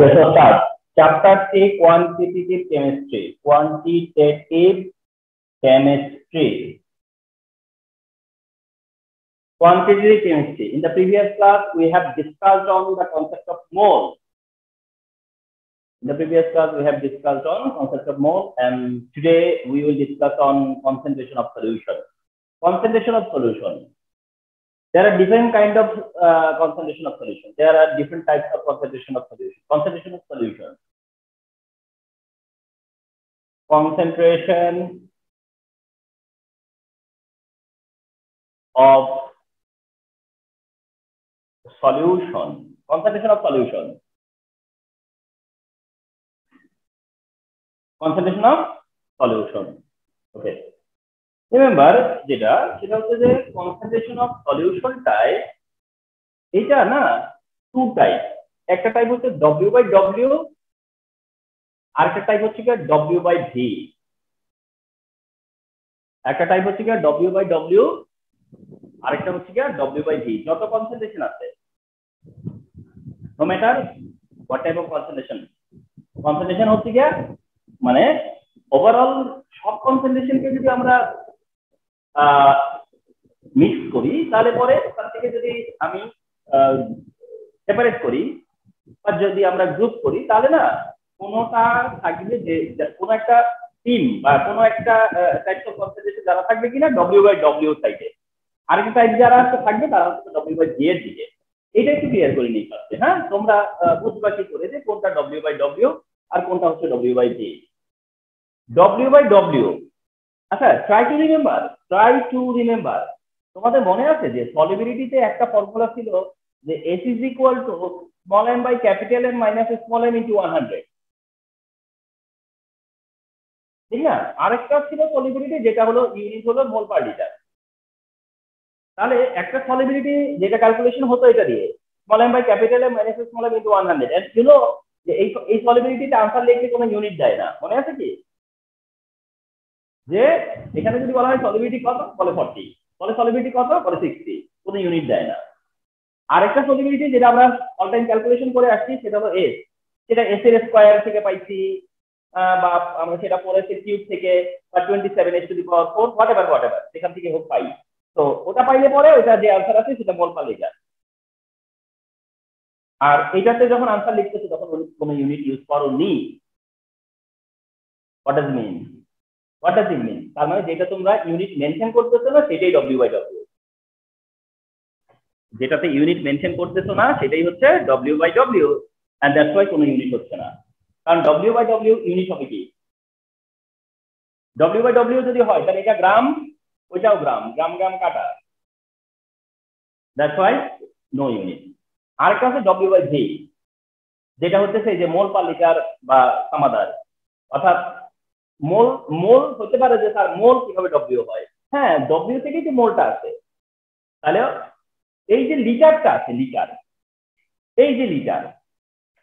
So start. Chapter 3, Quantitative Chemistry. Quantitative Chemistry. Quantitative Chemistry. In the previous class, we have discussed on the concept of mole. In the previous class, we have discussed on concept of mole, and today we will discuss on concentration of solution. Concentration of solution. There are different kind of uh, concentration of solution. There are different types of concentration of solution. Concentration of solution. Concentration of solution. Concentration of solution. Concentration of solution. Okay. Remember যেটা, সেটা হচ্ছে যে concentration of সলিউশনটাই এটা না two type একটা type হচ্ছে W by W আর একটা টাইপ হচ্ছে কি ডব্লিউ বাই ভি একটা টাইপ হচ্ছে কি ডব্লিউ বাই ডব্লিউ আরেকটা হচ্ছে কি ডব্লিউ বাই ভি যত কনসেন্ট্রেশন আছে no matter what type of concentration concentration হচ্ছে কি মানে ওভারঅল সব কনসেন্ট্রেশনকে যদি আমরা মিক্স করি, তাহলে পরে ওখান থেকে যদি আমি সেপারেট করি, বা যদি আমরা গ্রুপ করি, তাহলে না, কোনোটা থাকবে যে কোনো একটা টিম বা কোনো একটা টাইপ অফ কনসেন্ট্রেশন যারা থাকবে কিনা ডব্লিউ বাই ডব্লিউ সাইডে আরেকটা টাইপ যারা থাকবে, তারা হচ্ছে ডব্লিউ বাই জি এর দিকে। এটা একটু ক্লিয়ার করে নিতে পারছে হ্যাঁ? তোমরা বুঝবা কি করে যে কোনটা ডব্লিউ বাই ডব্লিউ আর কোনটা হচ্ছে W by G W by W আচ্ছা try to remember try to remember তোমাদের মনে আছে যে সলিবিলিটিতে একটা ফর্মুলা ছিল যে S is equal to small M by capital M minus small M into one hundred ঠিক না? আরেকটা ছিল সলিবিলিটি যেটা হলো ইউনিট হলো মোল পার লিটার তাহলে একটা সলিবিলিটি যেটা ক্যালকুলেশন হতো এটা দিয়ে small M by capital M minus small M into one hundred and know যে এই এই সলিবিলিটিতে আনসার লিখলে কোনো ইউনিট দেয় না। মনে আছে কি? যে এখানে যদি বলা হয় সলিবিলিটি কত? বলে ফর্টি বলে সলিবিলিটি কত? বলে সিক্সটি কোনো ইউনিট দেয় না। আরেকটা সলিবিলিটি যেটা আমরা অল টাইম ক্যালকুলেশন করে আসছি, সেটা হলো এস সেটা এস এর স্কোয়ার থেকে পাইছি বা আমরা সেটা পড়েছি কিউব থেকে, বা twenty seven S to power four whatever whatever সেখান থেকে হোক পাই। তো ওটা পাইলে পরে ওটা যে আনসার আছে, সেটা মোল পালে যায় আর এটাতে যখন আনসার লিখতেছে, তখন কোনো ইউনিট ইউজ করো নি what does mean what does it mean তার মানে যেটা তোমরা ইউনিট মেনশন করতেছো না, সেটাই ডব্লিউ বাই ডব্লিউ যেটাতে ইউনিট মেনশন করতেছো না, সেটাই হচ্ছে W by W and that's why কোনো ইউনিট হচ্ছে না। কারণ ডব্লিউ বাই ডব্লিউ ইউনিট হবে কি? ডব্লিউ বাই ডব্লিউ যদি হয়, তাহলে এটা গ্রাম, ওইটাও গ্রাম। গ্রাম গ্রাম কাটা। দ্যাটস ওয়াই নো ইউনিট আরেকটা হচ্ছে ডব্লিউ বাই ভি যেটা হচ্ছে সেই যে মোল পার লিটার বা সামাদার। অর্থাৎ মোল মোল হতে পারে যে তার মোল কীভাবে ডব্লিউ হয়। হ্যাঁ ডব্লিউ থেকেই যে মোলটা আছে তাহলে এই যে লিটারটা আছে, লিটার, এই যে লিটার,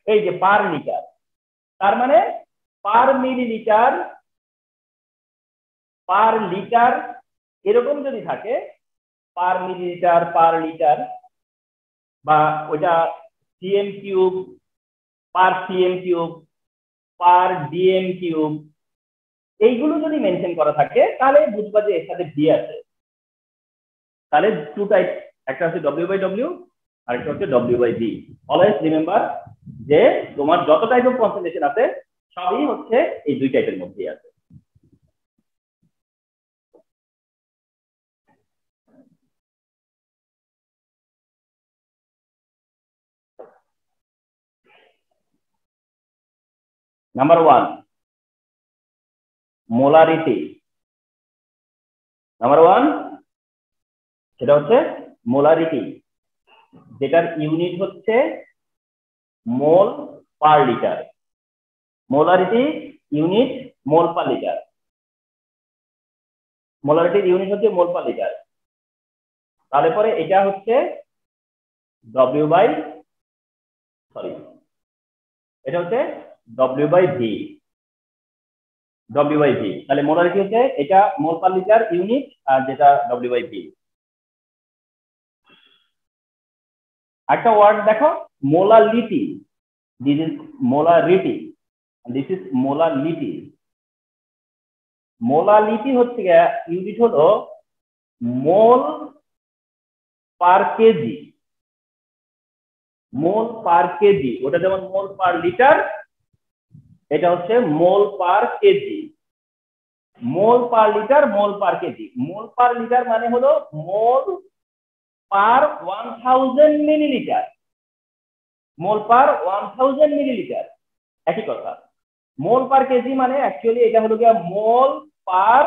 এই যে পার লিটার, তার মানে পার মিলিলিটার, পার লিটার এরকম যদি থাকে, পার মিলিলিটার, পার লিটার, বা ওইটা CM cube per CM cube per DM cube এইগুলো যদি মেনশন করা থাকে, তাহলে বুঝবা যে এর সাথে ভি আছে। তাহলে টু টাইপ একটা হচ্ছে ডব্লিউ বাই ডব্লিউ আরেকটা হচ্ছে W by V always remember যে তোমার যত টাইপ অফ কনসেন্ট্রেশন আছে, সবই হচ্ছে এই দুই টাইপের মধ্যেই আছে। Number one molarity. Number one সেটা হচ্ছে মোলারিটি, যেটার ইউনিট হচ্ছে mole per litre molarity unit mole per litre মোলারিটির unit হচ্ছে মোল পার লিটার তাহলে পরে এটা হচ্ছে ডব্লিউ বাই সরি এটা হচ্ছে W by V W by V তাহলে মোলারিটি হচ্ছে? এটা মোল পার লিটার ইউনিট আর যেটা ডব্লিউ বাই একটা ওয়ার্ড দেখো molality is molarity and this is molality molality হচ্ছে ইউনিট হলো mole per KG. Mole per KG. ওটা যেমন মোল পার লিটার এটা হচ্ছে mole per KG. Mole per litre, mole per KG. Mole per litre মানে হলো mole per one thousand millilitre mole per one thousand millilitre একই কথা। Mole per KG মানে actually এটা হলো গিয়া mole per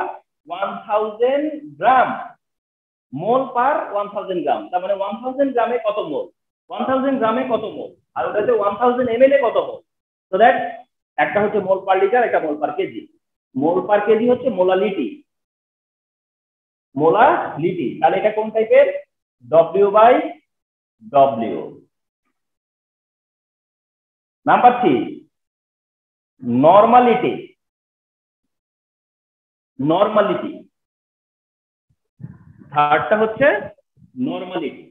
one thousand gram. Mole per one thousand gram. তার মানে ওয়ান থাউজেন্ড গ্রামে কত মোল? ওয়ান থাউজেন্ড গ্রামে কত মোল? আর ওটাতে ওয়ান থাউজেন্ড এম এল এ কত মোল? তো দ্যাট একটা হচ্ছে মোল পার লিটার একটা mole per KG mole per KG হচ্ছে মোলালিটি মোলালিটি তাহলে এটা কোন টাইপের W by W number three normality normality থার্ডটা হচ্ছে নর্মালিটি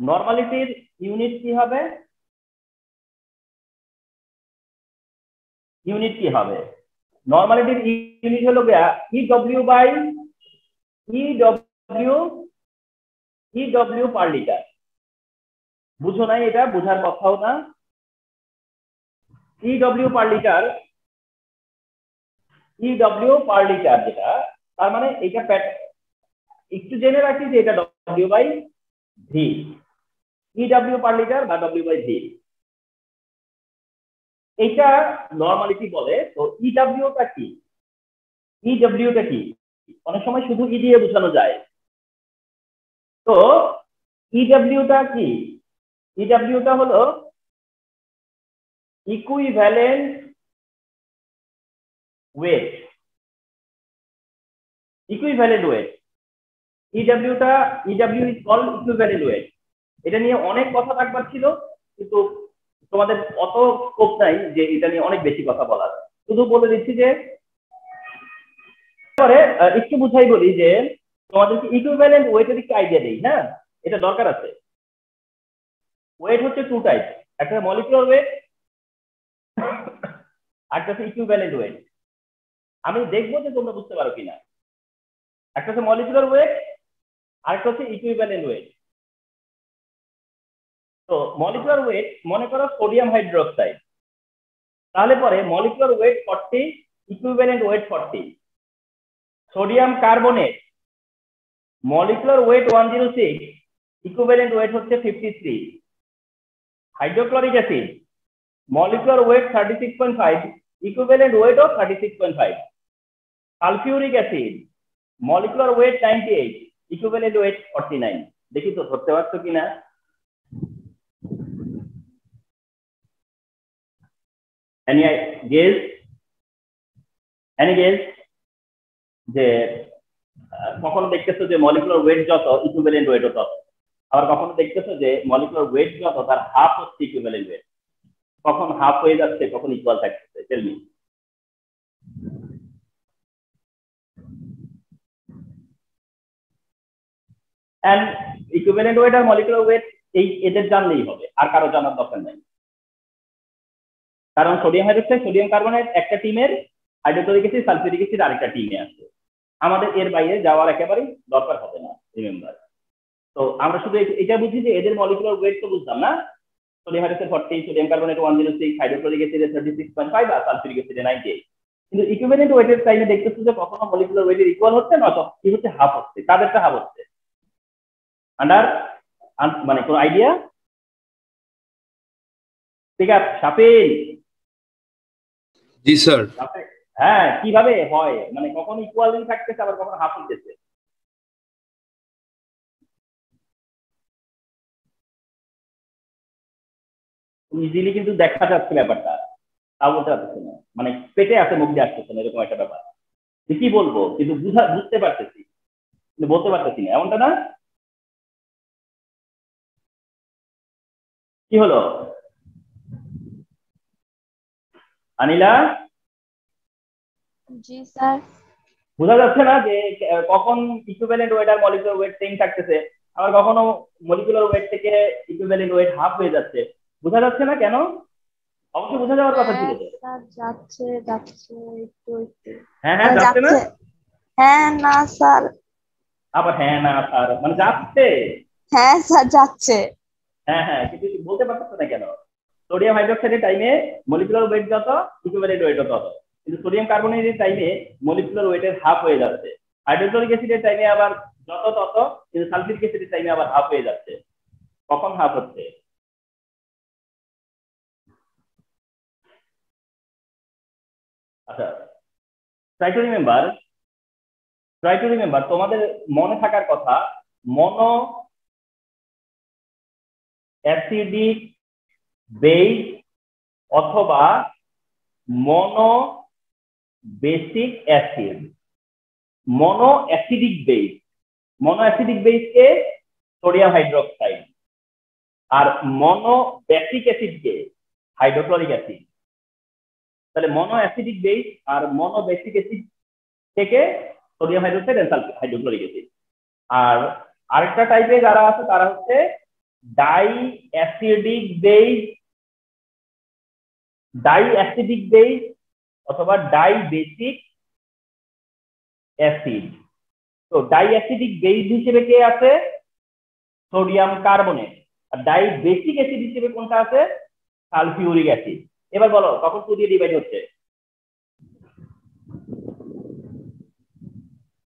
নর্মালিটির ইউনিট কি হবে? ইউনিট কি হবে? নর্মালিটির ইউনিট হলো গিয়া E W by E W E W per litre বুঝো নাই এটা? বোঝার কথাও না। EW per litre EW per litre যেটা, তার মানে এটা একটু জেনে রাখি যে এটা W by V EW per litre বা ডব্লিউ বাই ভি এইটা নর্মালিটি বলে, তো ইডব্লিউটা কি? ইডব্লিউটা কি? অনেক সময় শুধু ই দিয়ে বোঝানো যায়। তো ইডব্লিউটা কি? ইডব্লিউটা হলো equivalent weight equivalent weight EW টা EW কল equivalent weight এটা নিয়ে অনেক কথা থাকবার ছিল, কিন্তু তোমাদের অত স্কোপ নাই যে এটা নিয়ে অনেক বেশি কথা বলার। শুধু বলে দিচ্ছি যে পরে একটু বুঝাই বলি যে, তোমাদেরকে ইকুইভ্যালেন্ট ওয়েটের একটু আইডিয়া দেই হ্যাঁ? এটা দরকার আছে। ওয়েট হচ্ছে টু টাইপ একটা মলিকুলার ওয়েট একটা হচ্ছে ইকুইভ্যালেন্ট ওয়েট আমি দেখব যে তোমরা বুঝতে পারো কিনা। একটা হচ্ছে মলিকুলার ওয়েট আরেকটা হচ্ছে ইকুইভ্যালেন্ট ওয়েট তো মলিকুলার ওয়েট মনে করো সোডিয়াম হাইড্রোক্সাইড তাহলে পরে molecular weight forty equivalent weight forty sodium carbonate molecular weight one zero six equivalent weight হচ্ছে fifty three hydrochloric acid molecular weight thirty six point five equivalent molecular weight 36.5 equivalent five of 36.5 sulfuric weight molecular eight 98 weight weight 49 দেখি তো ধরতে পারছ কিনা? Any guess any guess যে কখনো দেখতেছো যে মলিকুলার ওয়েট যত ইকুইভ্যালেন্ট ওয়েট তত? আবার কখনো দেখতেছো যে মলিকুলার ওয়েট যত, তার হাফ হচ্ছে ইকুইভ্যালেন্ট ওয়েট কখন হাফ হয়ে যাচ্ছে, কখন ইকুয়াল থাকতেছে? Tell me and equivalent weight R molecular weight এই এদের জানলেই হবে। আর কারও জানার দরকার নাই। কারণ সোডিয়াম হাইড্রোক্সাইড সোডিয়াম কার্বনেট একটা টিমের হাইড্রোক্লোরিক অ্যাসিড সালফিউরিক অ্যাসিড আরেকটা টিমে আছে। আমাদের এর বাইরে যাওয়ার একেবারেই দরকার হবে না রিমেম্বার তো আমরা শুধু এটা বুঝি যে এদের মলিকুলার ওয়েট তো বুঝলাম না। Sodium hydroxide forty sodium carbonate one zero six hydrochloric acid thirty six point five আর সালফিউরিক অ্যাসিড নাইনটি কিন্তু ইকুইভ্যালেন্ট ওয়েটের টাইমে দেখতেছি যে কখনো মলিকুলার ওয়েটের ইকুয়াল হচ্ছে নয়তো কি হচ্ছে? হাফ হচ্ছে, তাদেরটা হাফ হচ্ছে। আন্ডার মানে কোন আইডিয়া ঠিক আছে সাপিল জি, স্যার। হ্যাঁ কীভাবে হয়? মানে কখন থাকতেছে, আবার কখন হাফ ইজিলি কিন্তু দেখা যাচ্ছে ব্যাপারটা। তা বলতে পারতেছে না। মানে পেটে আছে, মুখ দিয়ে আসতেছে না, এরকম একটা ব্যাপার। কি বলব? কিন্তু বুঝা, বুঝতে পারতেছি। কিন্তু বলতে পারতেছি না। এমনটা না? কি হলো? আনিলা জি স্যার। বোঝা যাচ্ছে না যে কখন ইকুইভ্যালেন্ট ওয়েট আর মলিকুলার ওয়েট সেম থাকতেছে। আবার কখনো মলিকুলার ওয়েট থেকে ইকুইভ্যালেন্ট ওয়েট হাফ হয়ে যাচ্ছে। বোঝা যাচ্ছে না কেন? অবশ্যই বোঝা যাওয়ার কথা ছিল। স্যার যাচ্ছে যাচ্ছে একটু একটু। হ্যাঁ হ্যাঁ যাচ্ছে না? হ্যাঁ না স্যার। আবার হ্যাঁ না স্যার। মানে যাচ্ছে? হ্যাঁ স্যার যাচ্ছে। হ্যাঁ হ্যাঁ কিন্তু বলতে পারতেছে না কেন? সোডিয়াম হাইড্রোক্সাইডের টাইমে মলিকুলার ওয়েট যত ইকুইভ্যালেন্ট ওয়েট তত। কিন্তু সোডিয়াম কার্বনেটের টাইমে মলিকুলার ওয়েটের হাফ হয়ে যাচ্ছে। হাইড্রোক্লোরিক অ্যাসিডের টাইমে আবার যত, তত, কিন্তু সালফিক অ্যাসিডের টাইমে আবার হাফ হয়ে যাচ্ছে। কখন হাফ হচ্ছে? আচ্ছা try to remember try to remember তোমাদের মনে থাকার কথা মনো অ্যাসিডিক বেস অথবা mono basic acid mono acidic base mono acidic বেসকে sodium hydroxide আর মনো বেসিক অ্যাসিডকে হাইড্রোক্লোরিক অ্যাসিড তাহলে মনো অ্যাসিডিক বেস আর মনো বেসিক অ্যাসিড থেকে sodium hydroxide and hydrochloric acid আর আরেকটা টাইপে যারা আছে, তারা হচ্ছে di acidic base di acidic base অথবা ডাই বেসিক অ্যাসিড তো ডাই অ্যাসিডিক বেস হিসেবে কে আছে? সোডিয়াম কার্বনেট আর ডাই বেসিক অ্যাসিড হিসেবে কোনটা আছে? সালফিউরিক অ্যাসিড এবার বলো, কখন টু দিয়ে ডিভাইড হচ্ছে?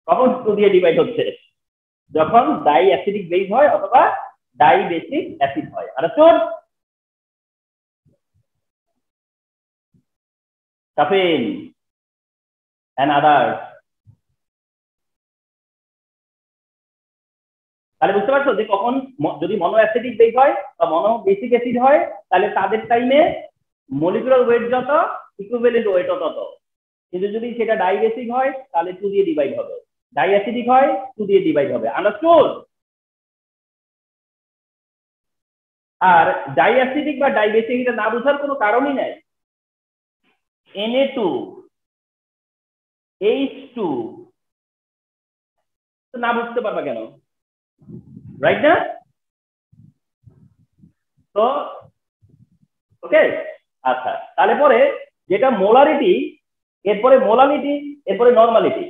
কখন টু দিয়ে ডিভাইড হচ্ছে? যখন ডাই অ্যাসিডিক বেস হয় অথবা ডাই বেসিক অ্যাসিড হয়। আর চোর caffeine and others তাহলে বুঝতে পারছ যে কখন যদি মনো অ্যাসিডিক বেস হয় বা মনো বেসিক অ্যাসিড হয়, তাহলে তাদের টাইমে মলিকুলার ওয়েট যত ইকুইভ্যালেন্ট ওয়েটও তত। কিন্তু যদি সেটা ডাইবেসিক হয়, তাহলে টু দিয়ে ডিভাইড হবে। ডাই অ্যাসিডিক হয় টু দিয়ে ডিভাইড হবে। আন্ডারস্টুড আর ডাই অ্যাসিডিক বা ডাইবেসিক এটা না বোঝার কোনো কারণই নাই। Na2 H2 তো না বুঝতে পারবা কেন? রাইট না? তো ওকে আচ্ছা তাহলে পরে যেটা মোলারিটি এরপরে মোলারিটি এরপরে নর্মালিটি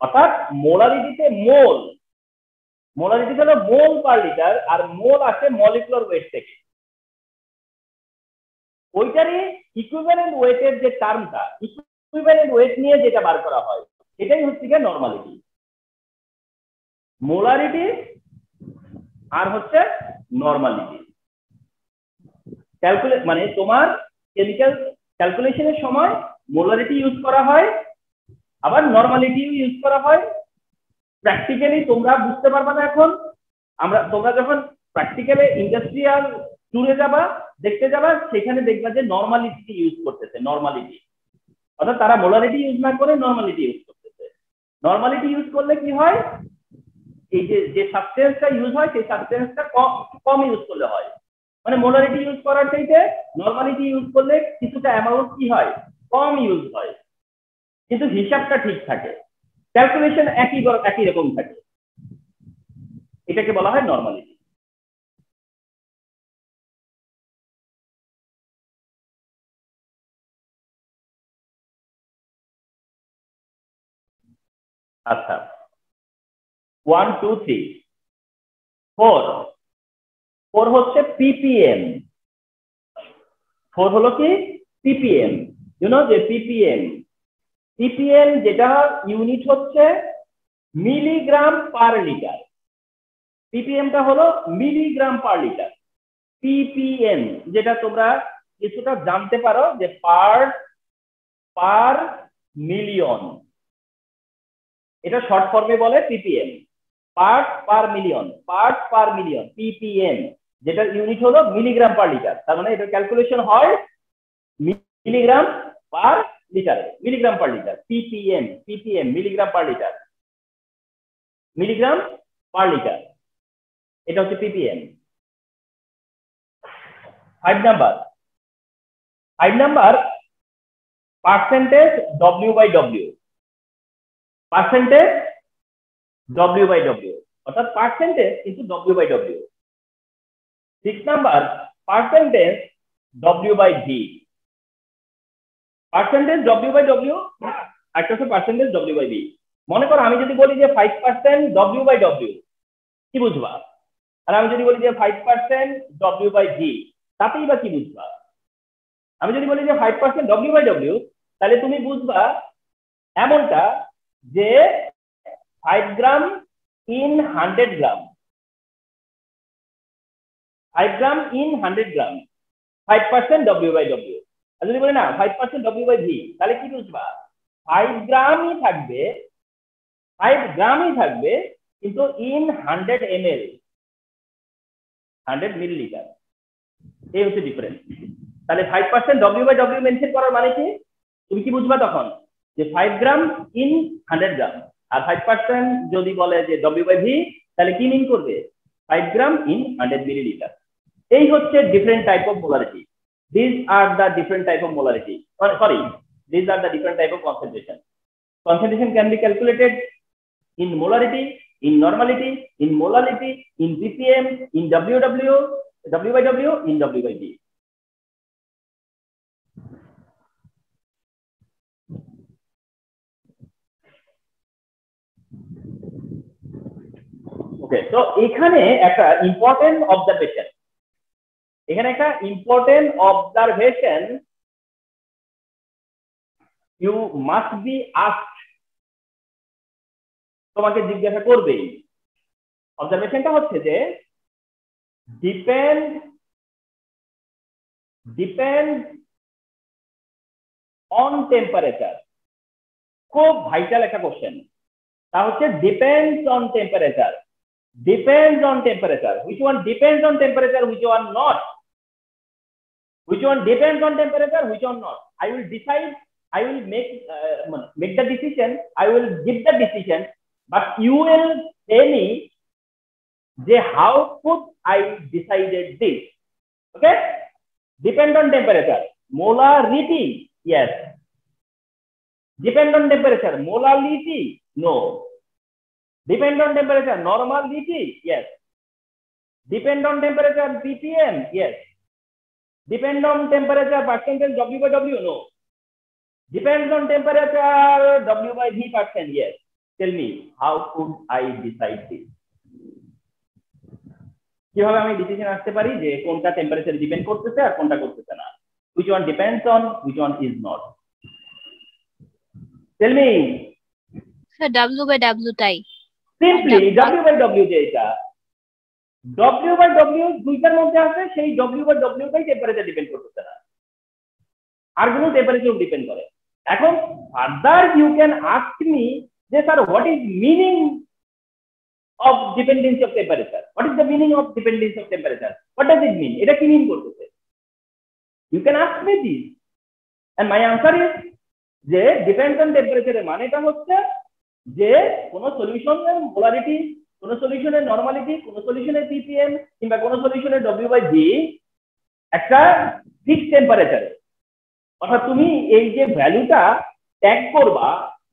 অর্থাৎ মোলারিটিতে মোল মোলারিটি হলো মোল পার লিটার আর মোল আসে মলিকুলার ওয়েট থেকে। ওইটারই ইকুইভ্যালেন্ট ওয়েটের যে টার্মটা ইকুইভ্যালেন্ট ওয়েট নিয়ে যেটা বার করা হয়, এটাই হচ্ছে গিয়ে নর্মালিটি মোলারিটি আর হচ্ছে নর্মালিটি ক্যালকুলেট মানে তোমার কেমিক্যাল ক্যালকুলেশনের সময় মোলারিটি ইউজ করা হয়, আবার নর্মালিটি ইউজ করা হয় প্র্যাকটিক্যালি তোমরা বুঝতে পারবে না এখন। আমরা, তোমরা যখন প্র্যাকটিক্যালে ইন্ডাস্ট্রিয়াল ট্যুরে যাবা, দেখতে যাবা, সেখানে দেখবা যে নর্মালিটি ইউজ করতেছে নর্মালিটি অর্থাৎ তারা মোলারিটি ইউজ না করে নর্মালিটি ইউজ করতেছে। নর্মালিটি ইউজ করলে কি হয়? এই যে যে সাবস্টেন্সটা ইউজ হয়, সেই সাবস্টেন্সটা কম ইউজ করলে হয়। মানে মোলারিটি ইউজ করার চাইতে নর্মালিটি ইউজ করলে কিছুটা অ্যামাউন্ট কি হয়? কম ইউজ হয়। কিন্তু হিসাবটা ঠিক থাকে। ক্যালকুলেশন একই একই রকম থাকে। এটাকে বলা হয় নর্মালিটি আচ্ছা। One two three four four হচ্ছে পিপিএম ফোর হলো কি? পিপিএম ইউনো যে পিপিএম পিপিএম যেটা ইউনিট হচ্ছে মিলিগ্রাম পার লিটার পিপিএমটা হলো মিলিগ্রাম পার লিটার পিপিএম যেটা তোমরা কিছুটা জানতে পারো যে পার্ট পার মিলিয়ন এটা শর্ট ফর্মে বলে ppm part per million part per million ppm যেটার ইউনিট হলো মিলিগ্রাম পার লিটার তার মানে এটা ক্যালকুলেশন হয় মিলিগ্রাম পার লিটারে, milligram per litre ppm ppm milligram per litre. Milligram per litre, এটা হচ্ছে ppm five number five number percentage W by W percentage W by W অর্থাৎ percentage কিন্তু W by W six number percentage W by V percentage W by W একটা percentage W by V মনে করো আমি যদি বলি যে five percent W by W কি বুঝবা? আর আমি যদি বলি যে five percent W by V তাতেই বা কি বুঝবা? আমি যদি বলি যে five percent W by W তাহলে তুমি বুঝবা এমনটা যে five gram in hundred gram five gram in hundred gram five percent W by W আর যদি বলি না five percent W by V তাহলে কি বুঝবা? ফাইভ গ্রামই থাকবে ফাইভ গ্রামই থাকবে, কিন্তু in hundred M L hundred millilitre এই হচ্ছে ডিফারেন্স তাহলে five percent W by W mention করার মানে কি? তুমি কি বুঝবা তখন? যে five gram in hundred gram R five percent যদি বলে যে ডব্লিউ বাই ভি তাহলে কি মিন করবে? Five gram in hundred millilitre এই হচ্ছে different type of molarity this are the different type of molarity sorry this are the different type of concentration concentration Concentration can be calculated in molarity, in normality, in molality, in ppm, in WW, W by W, in W by V. Okay তো এখানে একটা important observation এখানে একটা important observation you must be asked তোমাকে জিজ্ঞাসা করবেই। অবজারভেশনটা হচ্ছে যে ডিপেন্ড ডিপেন্ড অন টেম্পারেচার খুব ভাইটাল একটা কোশ্চেন তা হচ্ছে depends on temperature depends on temperature which one depends on temperature which one not which one depends on temperature which one not i will decide i will make uh, make the decision i will give the decision but you will tell me the how could I decided this? Okay? Depend on temperature. Molarity. Yes. Depend on temperature. Molarity. No. Depend on temperature. Normality. Yes. Depend on temperature. BPM. Yes. Depend on temperature percentage W by W, no. Depends on temperature, W by V percent, yes. Tell me, how could I decide this? কিভাবে আমি decision আসতে পারি যে কোনটা temperature depend করতেছে আর কোনটা করতেছে না which one depends on which one is not tell me sir W by W tie simply w by w যে w by w দুইটার মধ্যে আছে, সেই w by w টাই টেম্পারেচার ডিপেন্ড করতেছে না। আর কোনো টেম্পারেচার ডিপেন্ড করে। এখন further you can ask me যে sir what is meaning of dependency of temperature what is the meaning of dependency of temperature what does it mean এটা কি মিন করতেছে? You can ask me this and my answer is যে depends on টেম্পারেচারের মানেটা হচ্ছে যে, কোন সলিউশনের molarity কোন সলিউশনের নরমালিটি কোন সলিউশনের পিপিএম কিংবা কোন সলিউশনের ডব্লিউ বাই জি একটা ফিক্স টেম্পারেচারে অর্থাৎ তুমি এই যে ভ্যালুটা ট্যাগ করবা,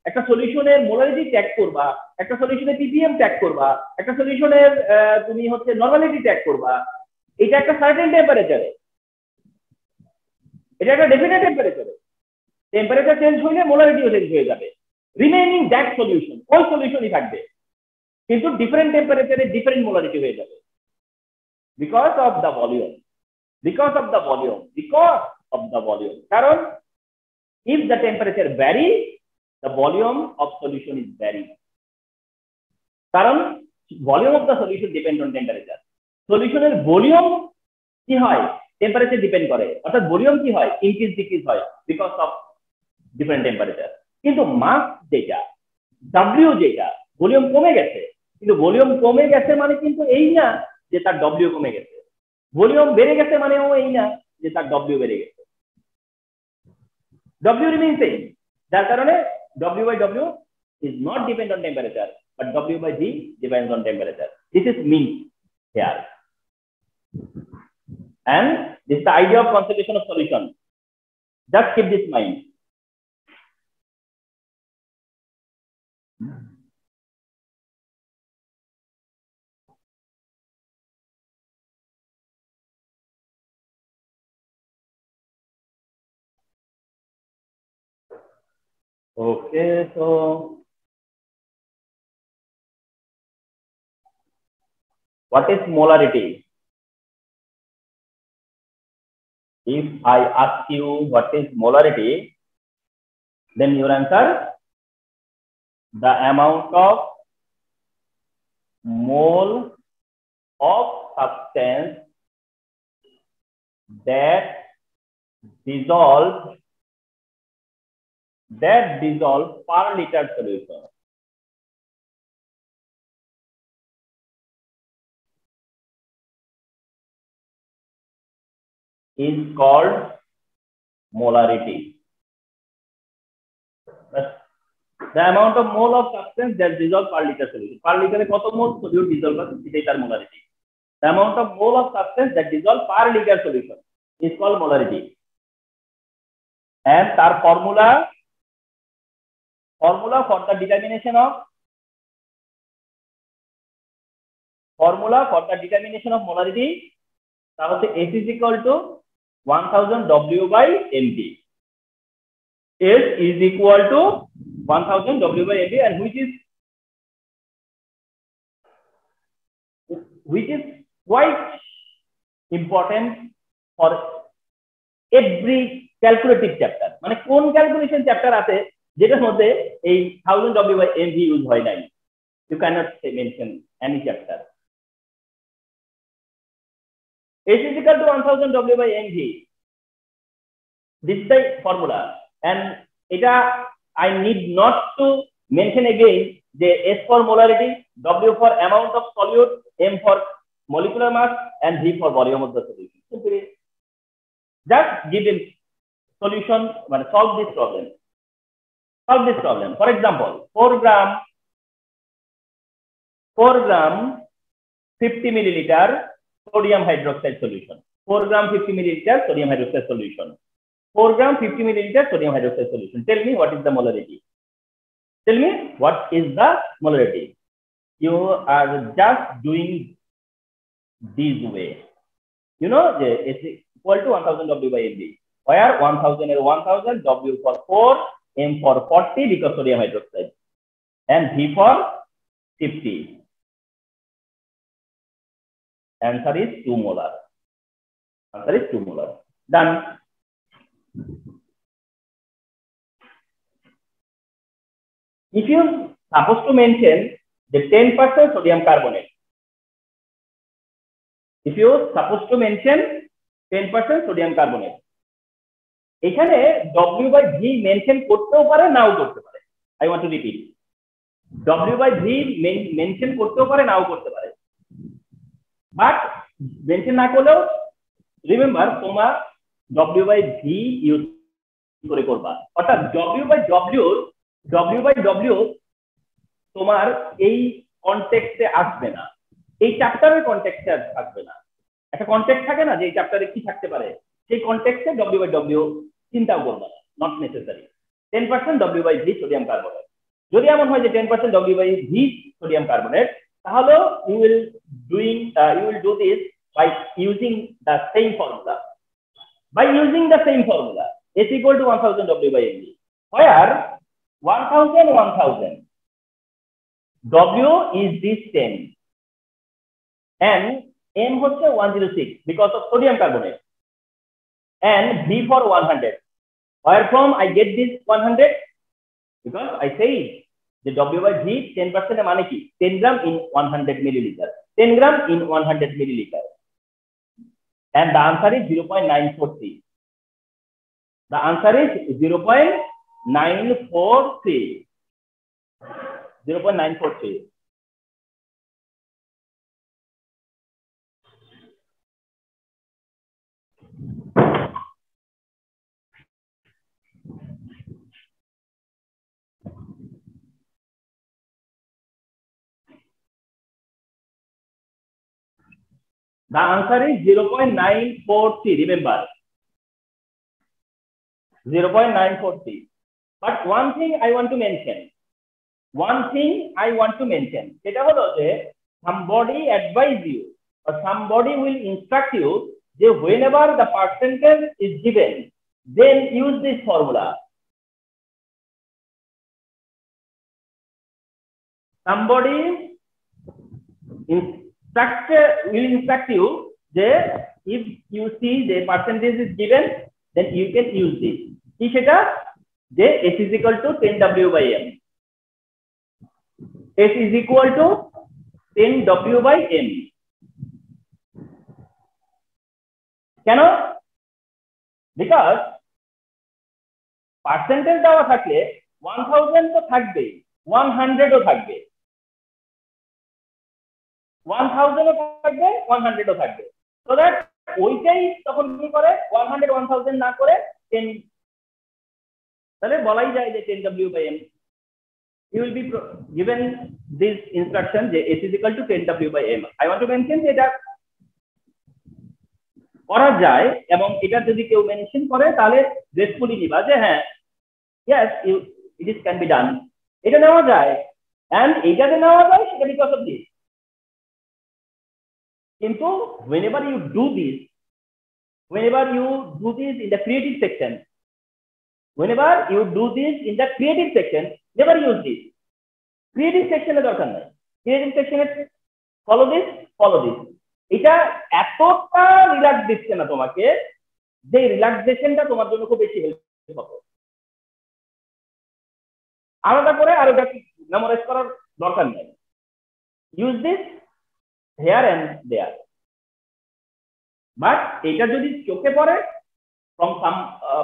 একটা সলিউশনের মোলারিটি ট্যাগ করবা, একটা সলিউশনের পিপিএম ট্যাগ করবা, একটা সলিউশনের তুমি হচ্ছে নর্মালিটি ট্যাগ করবা, এটা একটা সার্টেন টেম্পারেচারে এটা একটা ডেফিনেট টেম্পারেচারে টেম্পারেচার চেঞ্জ হইলে মোলারিটিও চেঞ্জ হয়ে যাবে। রিমেইনিং দ্যাট সলিউশন ওই সলিউশনই থাকবে। কিন্তু ডিফারেন্ট টেম্পারেচারে ডিফারেন্ট মোলারিটি হয়ে যাবে। Because of the volume because of the volume because of the volume কারণ if the temperature varies, the volume of solution is varied. কারণ volume of the solution depend on temperature. সলিউশনের volume কি হয়? Temperature depend করে। অর্থাৎ volume কি হয়? Increase decrease হয় বিকজ অফ ডিফারেন্ট টেম্পারেচার কিন্তু মাস যেটা ডাব্লিউ যেটা ভলিউম কমে গেছে কিন্তু ভলিউম কমে গেছে মানে কিন্তু এই না যে তার ডব্লিউ কমে গেছে ভলিউম বেড়ে গেছে মানেও এই না যে তার ডব্লিউ বেড়ে গেছে W remains same. যার কারণে W by W is not depend on temperature, but W by G depends on temperature. This is mean here. And this is the idea of concentration of solution. Just keep this mind. Okay, so what is molarity? If I ask you what is molarity, then your answer the amount of mole of substance that dissolve that dissolve per liter solution. is called molarity. The amount of mole of substance that dissolve per liter solution. Per liter কত mole solute dissolve করে সেটাই molarity. The amount of mole of substance that dissolve per liter solution is called molarity. And তার formula formula for the determination of formula for the determination of molarity তা হচ্ছে S is equal to 1000 W by mg. S is equal to 1000 W by mg and which is which is quite important for every calculative chapter মানে কোন calculation chapter আছে যেটার মধ্যে এই thousand W by M V use হয় নাই you cannot mention any chapter H is equal to 1000 W by mg. This is the formula. And এটা I need not to mention again the S for molarity, W for amount of solute, M for molecular mass, and V for volume of the solution. Simply just give him solution, solve this problem. Solve this problem. For example, 4 gram, 4 gram, 50 milliliter sodium hydroxide solution. 4 gram 50 milliliter sodium hydroxide solution. 4 gram 50 milliliter sodium hydroxide solution. Tell me what is the molarity. Tell me what is the molarity. You are just doing this way. You know, it's equal to 1000 W by mg. Where 1000 is 1000, W for 4, M for 40 because sodium hydroxide, and V for 50. Answer is 2 molar. Answer is 2 molar. Done. If you supposed to mention the 10% sodium carbonate, if you supposed to mention 10% sodium carbonate, এখানে W by V mention করতেও পারে, নাও করতে পারে। I want to repeat W by V mention করতেও পারে, নাও করতে পারে। বাট মেনশন না করলেও রিমেম্বার তোমার ডব্লিউ বাই ভি ইউজ করে করবা। অর্থাৎ W by W W by W তোমার এই কনটেক্সটে আসবে না। এই চ্যাপ্টারের কনটেক্সটে আসবে না। একটা কনটেক্ট থাকে না যে এই চ্যাপ্টারে কি থাকতে পারে? সেই কনটেক্সটে ডব্লিউ বাই ডব্লিউ চিন্তাও করবে না not necessary ten percent W by V sodium carbonate যদি এমন হয় যে ten percent W by V sodium carbonate তাহলে you will doing uh, you will do this by using the same formula by using the same formula equal to 1000 w by mg where 1000 1000 w is this 10 and m হচ্ছে 106 because of sodium carbonate and v for 100 where from i get this 100 because i say the W by V 10% মানে কি 10 gram in 100 milliliter 10 gram in 100 milliliter and the answer is 0.943 the answer is 0.943 0.943 The answer is 0.943. Remember, 0.943. But one thing I want to mention, one thing I want to mention, সেটা হলো যে somebody advise you or somebody will instruct you যে whenever the percentage is given, then use this formula. somebody instruct will instruct you যে if you see the percentage is given then you can use this কি সেটা যে s is equal to 10 w by m s is equal to 10 w by m কেন because percentage দেওয়া থাকলে one thousand তো থাকবে one হান্ড্রেডও থাকবে one থাউজেন্ডও থাকবে ওয়ান হান্ড্রেডও থাকবে। তো দ্যাট ওইটাই তখন কি করে? ওয়ান হান্ড্রেড ওয়ান থাউজেন্ড না করে টেন তাহলে বলাই যায় যে ten W by M you will be given this instruction যে s is equal to 10 w by m i want to যে এটা করা যায় এবং এটা যদি কেউ মেনশন করে, তাহলে গ্রেসফুলি নিবা যে হ্যাঁ yes it is can be done এটা নেওয়া যায়। এন্ড এইটাতে নেওয়া যায়, সেটা বিকজ অফ দিস কিন্তু whenever you do this whenever you do this in the creative section whenever you do this in the creative section never use this creative সেকশনের দরকার নাই। ক্রিয়েটিভ সেকশনে ফলো দিস ফলো দিস এটা এতটা relax দিচ্ছে না তোমাকে, যে রিল্যাক্সেশনটা তোমার জন্য খুব বেশি হেল্প হবে। আলাদা করে আর এটা মেমোরাইজ করার দরকার নেই। Use this here and there but এটা যদি চোখে পড়ে ফ্রম সাম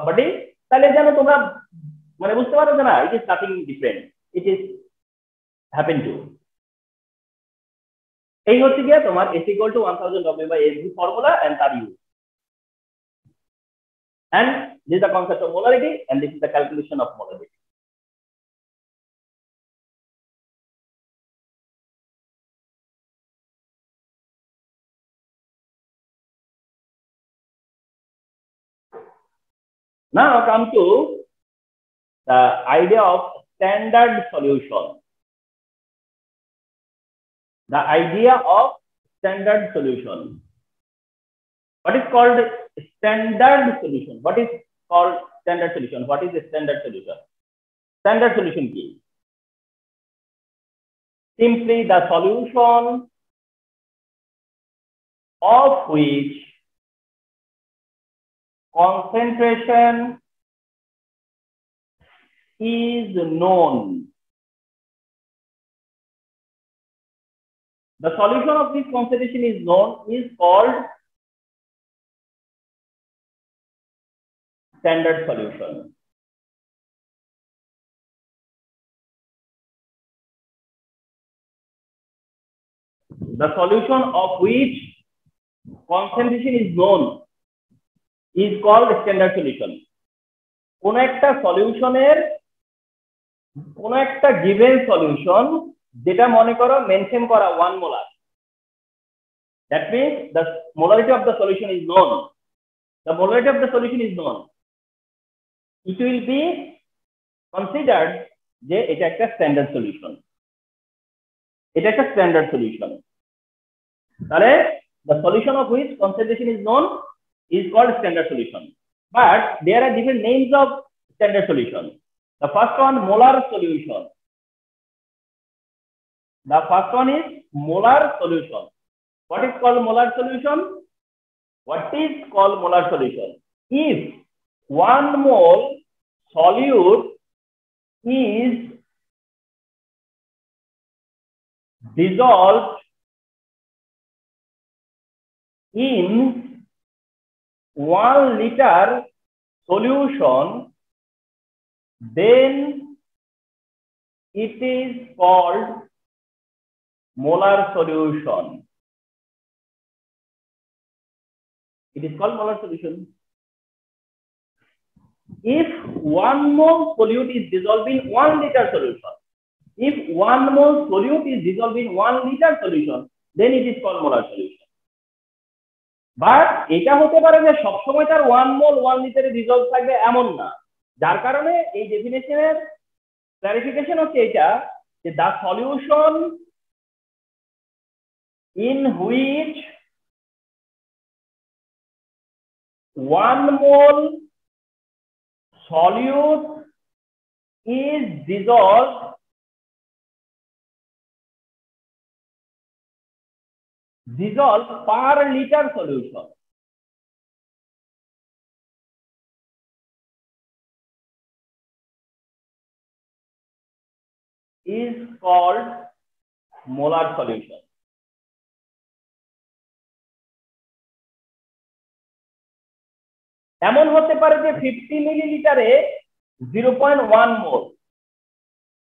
বডি তাহলে যেন তোমরা মানে বুঝতে পারো না it is nothing different it is happen to এই হচ্ছে গিয়ে তোমার S equal to one thousand W by S formula and তার use and this is the concept of molarity and this is the calculation of molarity. Now come to the idea of standard solution. The idea of standard solution. What is called standard solution? What is called standard solution? What is a standard solution? Standard solution key. Simply the solution of which concentration is known the solution of this concentration is known is called standard solution. The solution of which concentration is known is called standard solution. কোন একটা সলিউশনের কোন একটা given solution যেটা মনে করো mention করা one molar that means the molarity of the solution is known the molarity of the solution is known it will be considered যে এটা একটা স্ট্যান্ডার্ড সলিউশন এটা একটা স্ট্যান্ডার্ড সলিউশন তাহলে the solution of which concentration is known? Is called standard solution. But there are different names of standard solution. The first one molar solution. The first one is molar solution. What is called molar solution? What is called molar solution? If one mole solute is dissolved in one liter solution then it is called molar solution it is called molar solution if one mole solute is dissolved in one liter solution, if one mole solute is dissolved in one liter solution, then it is called molar solution. But এটা হতে পারে যে সবসময় তার one mole one লিটারে dissolve থাকবে এমন না। যার কারণে এই ডেফিনেশনের ক্লারিফিকেশন হচ্ছে এটা যে the solution in which one mole solute is dissolved dissolve per liter solution. is called molar solution. এমন হতে পারে যে ফিফটি মিলিলিটারে জিরো পয়েন্ট ওয়ান মোল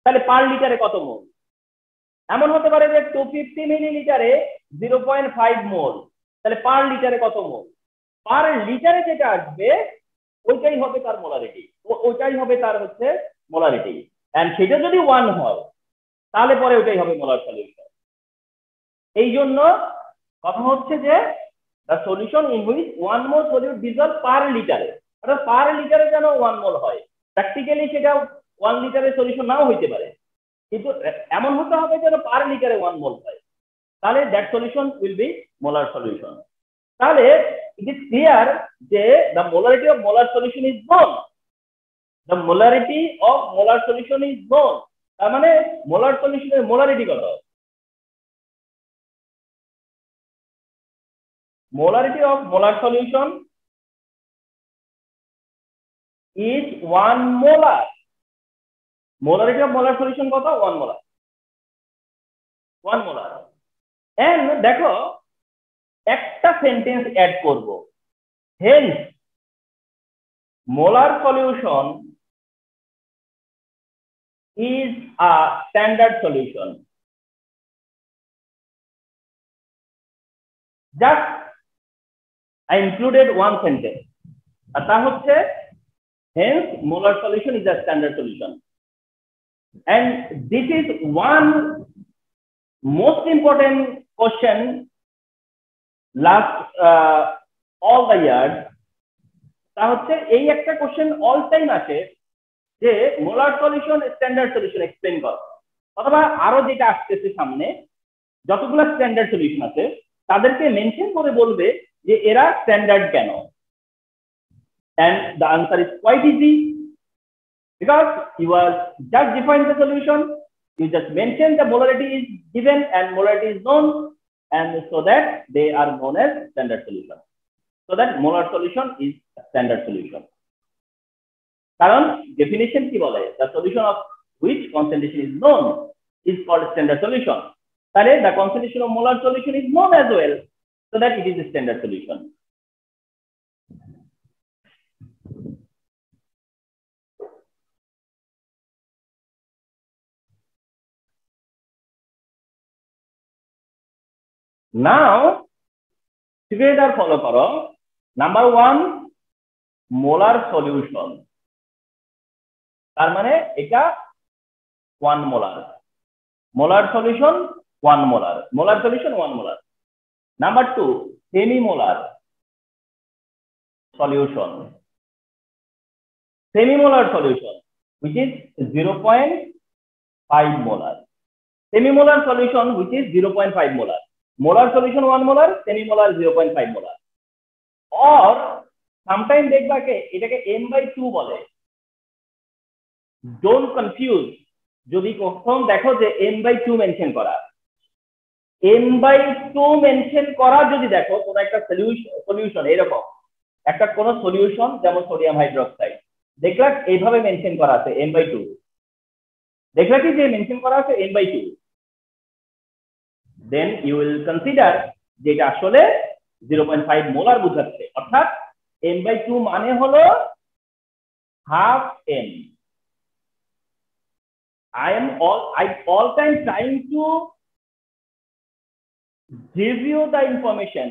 তাহলে পার লিটারে কত মোল এমন হতে পারে যে টু ফিফটি মিলিলিটারে জিরো পয়েন্ট ফাইভ মোল। তাহলে পার লিটারে কত মোল? পার লিটারে যেটা আসবে, ওইটাই হবে তার মোলারিটি ওইটাই হবে তার হচ্ছে মোলারিটি অ্যান্ড সেটা যদি ওয়ান হয়, তাহলে পরে ওইটাই হবে মোলার সলিউশন এই জন্য কথা হচ্ছে যে the solution in which one mole solute dissolve per লিটারে অর্থাৎ পার লিটারে যেন ওয়ান মোল হয়। প্র্যাকটিক্যালি সেটা ওয়ান লিটারের সলিউশন নাও হইতে পারে। কিন্তু এমন হতে হবে যেন পার লিটারে ওয়ান মোল হয়। তাহলে that solution will be molar solution তাহলে ইট ইজ ক্লিয়ার যে the molarity of molar solution is known the molarity of molar solution is known তার মানে মোলার সলিউশনের মোলারিটি কত? molarity of molar solution is 1 molar. Molarity of molar solution কত 1 molar 1 molar and দেখো একটা sentence add করব hence molar solution is a standard solution just I included one sentence. আর তা হচ্ছে hence molar solution is a standard solution. And this is one most important question last uh, all the years. তা হচ্ছে এই একটা question all time আসে যে molar solution standard solution explain কর। অথবা আরও যেটা আসতেছে সামনে যতগুলো স্ট্যান্ডার্ড সলিউশন আছে তাদেরকে মেনশন করে বলবে যে এরা স্ট্যান্ডার্ড কেন। And the answer is quite easy because you are just define the solution you just mention the molarity is given and molarity is known and so that they are known as standard solution so that molar solution is a standard solution কারণ definition কি বলে the solution of which concentration is known is called standard solution তাহলে the concentration of molar solution is known as well so that it is a standard Now, together follow করো number one molar solution তার মানে এটা one molar molar solution one molar molar solution one molar Number two, semimolar solution. Semimolar solution, which is 0.5 molar. Semimolar solution, which is 0.5 molar. Molar solution 1 molar, semimolar 0.5 molar. Or sometime দেখবাকে এটাকে m by 2 বলে। Don't confuse যদি কখন দেখো যে m by 2 মেনশন করা। M by two mention করা যদি দেখো কোন একটা সলিউশন সলিউশন এরকম। একটা কোন সলিউশন যেমন সোডিয়াম হাইড্রোক্সাইড দেখলা এইভাবে মেনশন করা আছে এম বাই টু দেখলা কি যে মেনশন করা আছে M by two then you will consider যে এটা আসলে জিরো পয়েন্ট ফাইভ মোলার বুঝাচ্ছে। অর্থাৎ এম বাই টু মানে হলো half M I am all, I all time trying to give you the information.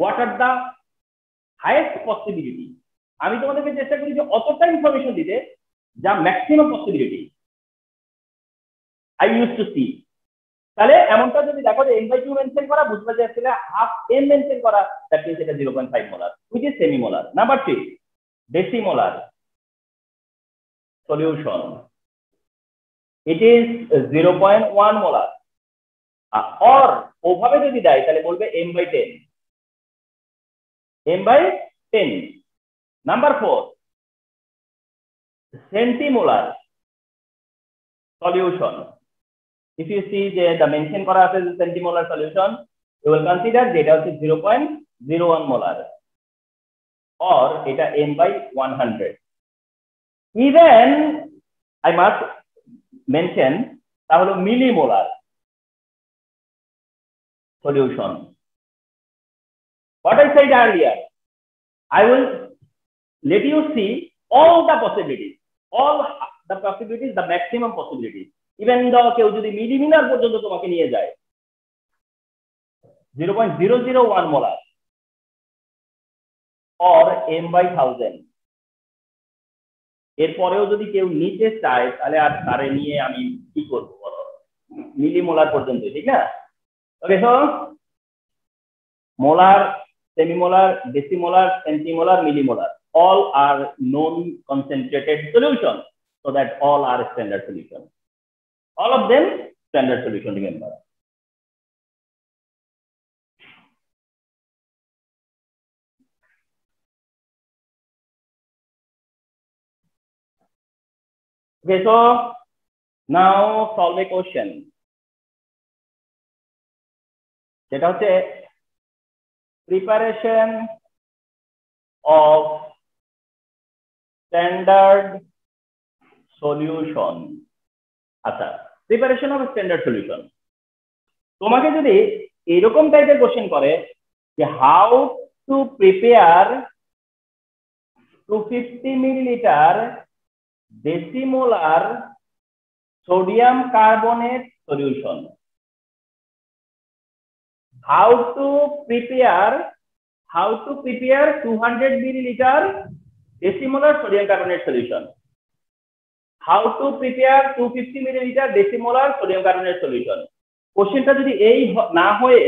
What are the highest possibility? আমি তোমাদেরকে চেষ্টা করি যে অতটা ইনফরমেশন দিতে, যা maximum possibility I use to see তাহলে এমনটা যদি দেখো যে এন বাই টু মেনশন করা বুঝবে যে আসলে হাফ এম মেনশন করা দ্যাট মিনস এটা zero point five molar which is semi molar number three decimolar solution it is zero point one molar or ওভাবে যদি দেয়, তাহলে বলবে M by ten M by ten number four centimolar solution if you see যে the mention করা আছে centimolar solution you will consider যে এটা হচ্ছে 0.01 molar or এটা m by 100 even I must mention তা millimolar solution what I said earlier I will let you see all the possibilities all the possibilities the maximum possibilities even though কেউ যদি millimolar পর্যন্ত তোমাকে নিয়ে যায়। 0.001 molar. Or m by 1000 এরপরেও যদি কেউ নিতে চায়, তাহলে আর তারে নিয়ে আমি কি করব মিলিমোলার পর্যন্ত ঠিক না? Okay so molar, semimolar, decimolar, centimolar, millimolar, all are known concentrated solutions so that all are standard solution all of them standard solution remember okay so now solve a question যেটা হচ্ছে preparation of standard solution আচ্ছা preparation of standard solution তোমাকে যদি এরকম টাইপের question করে যে how to prepare two fifty millilitre decimolar sodium carbonate solution how to prepare how to prepare 200 milliliter decimolar sodium carbonate how to prepare two fifty millilitre decimolar sodium carbonate solution কোশ্চেনটা যদি এই না হয়ে